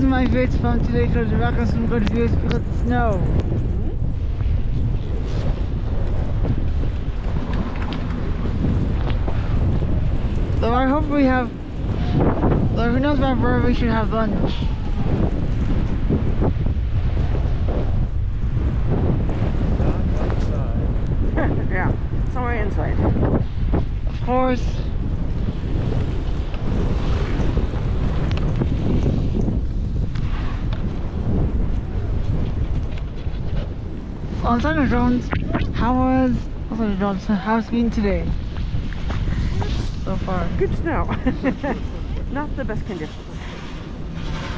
most of my vids from today because we're got some good views because of the snow. So I hope we have. So who knows where we should have lunch? yeah, somewhere inside. Of course. On Thunder Jones, how was on Thunder Jones? How's it been today? So far. Good snow. not the best conditions.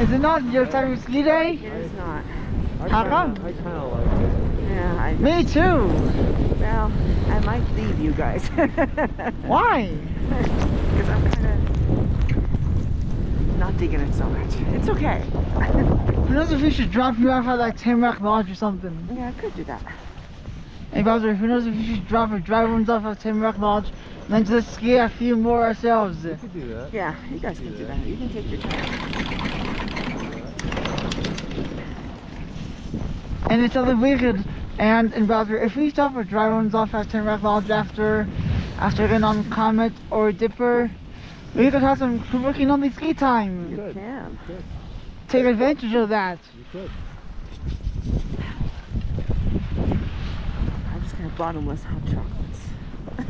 Is it not your time of ski day? It is not. How come? I kind of like it. Yeah, I. Me too. Well, I might leave you guys. Why? Because I'm kind of not digging it so much. It's okay. Who knows if we should drop you off at like Tamarack Lodge or something? yeah, I could do that. Hey Bowser, who knows if we should drop our driver ones off at Tamarack Lodge and then just ski a few more ourselves? You could do that. Yeah, you guys can do that. You can take your time. And it's other weekend. And in Bowser, if we stop our driver ones off at Tamarack Lodge after after getting on Comet or Dipper, we could have some working on the ski You time. Good. can. Take advantage of that. You could. I'm just gonna bottomless hot chocolates.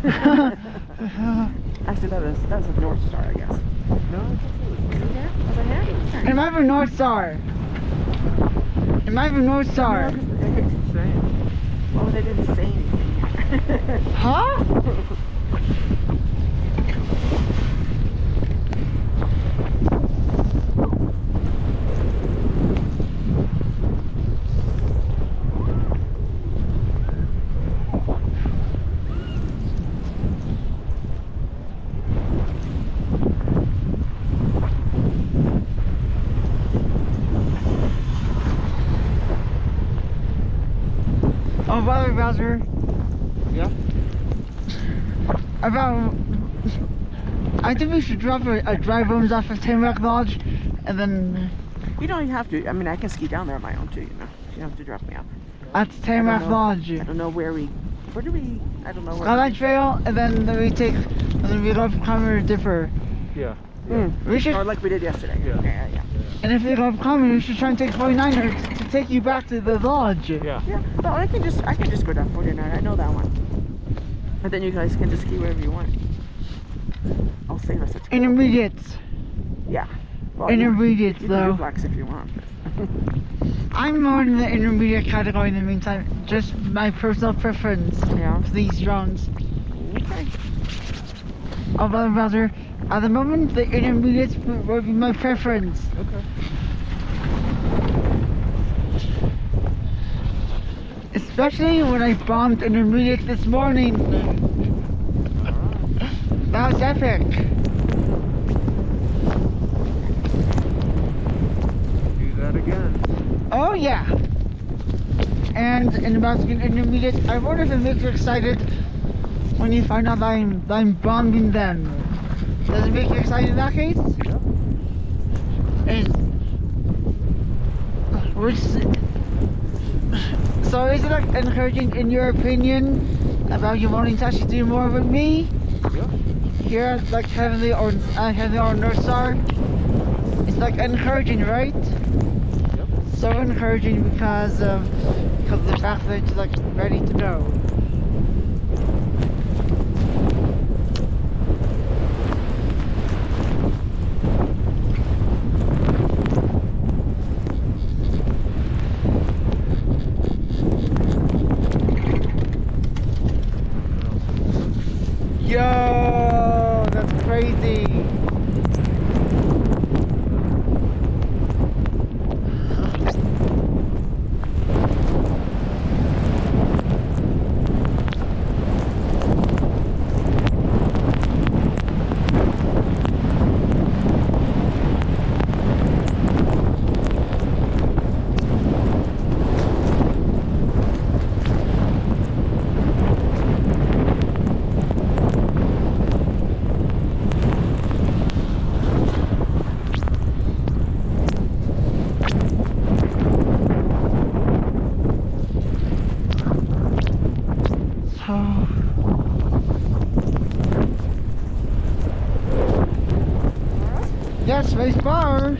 Actually, that that is that's a Northstar, I guess. No, I think it was. Yeah, was I here? It might be Northstar. It might be Northstar. No, 'cause they- Oh, they didn't say anything. Huh? Oh, by the way, Bowser, Yeah. about I think we should drop a, a drive rooms off of Tamarack Lodge and then you don't even have to. I mean, I can ski down there on my own too. You know, you don't have to drop me off. at Tamarack. Lodge. I don't know where we. Where do we? I don't know where. Skyline Trail and then, then we take and then we go up Comet or Dipper. Yeah. Mm. We should Or like we did yesterday. Yeah. Yeah, yeah. and if we go up Comet we should try and take 49er to take you back to the lodge. Yeah. Yeah. Well, I can just I can just go down 49. I know that one. And then you guys can just ski wherever you want. I'll save us a trip. Intermediates. Yeah. Well, you, Intermediates you can do though. flex if you want. I'm more in the intermediate category in the meantime. Just my personal preference yeah. for these drones. Okay. Although rather at the moment the intermediates would be my preference. Okay. Especially when I bombed intermediate this morning. That was epic. Do that again. Oh yeah. And in about to get intermediate, I wonder if it makes you excited when you find out that I'm, that I'm bombing them. Does it make you excited in that case? Yeah. And which so is it like encouraging in your opinion about you wanting to actually do more with me Yeah. here like Heavenly or uh, Heavenly or Northstar? It's like encouraging, right? Yep. So encouraging because of because of the fact that it's like ready to go. Yo, that's crazy. Yes, space bar.